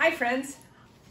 Hi friends,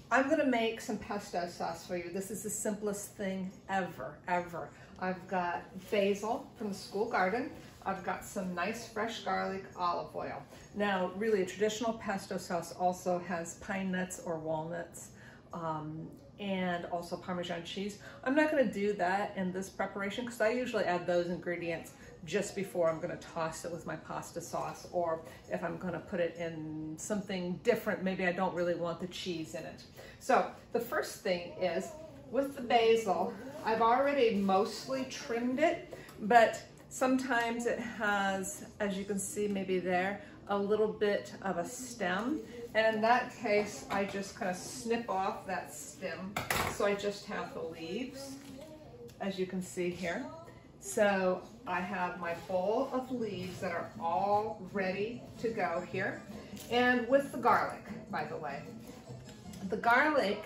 I'm gonna make some pesto sauce for you. This is the simplest thing ever, ever. I've got basil from the school garden. I've got some nice fresh garlic olive oil. Now, really a traditional pesto sauce also has pine nuts or walnuts um, and also Parmesan cheese. I'm not gonna do that in this preparation because I usually add those ingredients just before I'm gonna toss it with my pasta sauce or if I'm gonna put it in something different, maybe I don't really want the cheese in it. So the first thing is with the basil, I've already mostly trimmed it, but sometimes it has, as you can see maybe there, a little bit of a stem. And in that case, I just kind of snip off that stem. So I just have the leaves, as you can see here. So I have my bowl of leaves that are all ready to go here. And with the garlic, by the way. The garlic,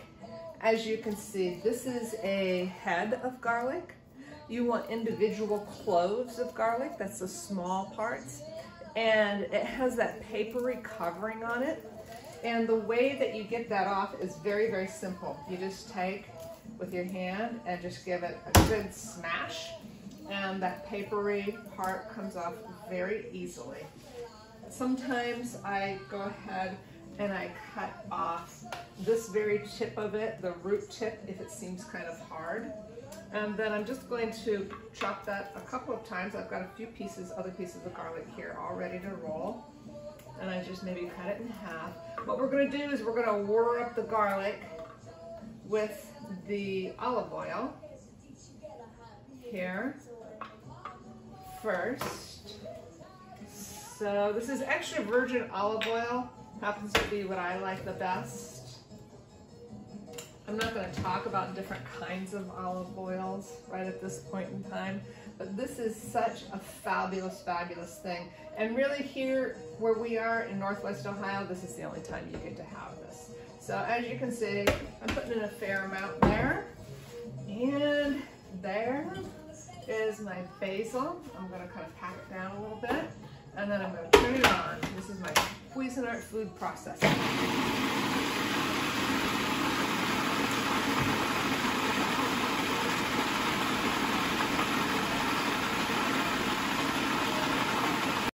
as you can see, this is a head of garlic. You want individual cloves of garlic, that's the small parts. And it has that papery covering on it. And the way that you get that off is very, very simple. You just take with your hand and just give it a good smash and that papery part comes off very easily. Sometimes I go ahead and I cut off this very tip of it, the root tip, if it seems kind of hard. And then I'm just going to chop that a couple of times. I've got a few pieces, other pieces of garlic here all ready to roll. And I just maybe cut it in half. What we're gonna do is we're gonna whir up the garlic with the olive oil here first. So this is extra virgin olive oil. Happens to be what I like the best. I'm not going to talk about different kinds of olive oils right at this point in time, but this is such a fabulous, fabulous thing. And really here where we are in Northwest Ohio, this is the only time you get to have this. So as you can see, I'm putting in a fair amount there. And my basil. I'm gonna kind of pack it down a little bit. And then I'm gonna turn it on. This is my Cuisinart food processor.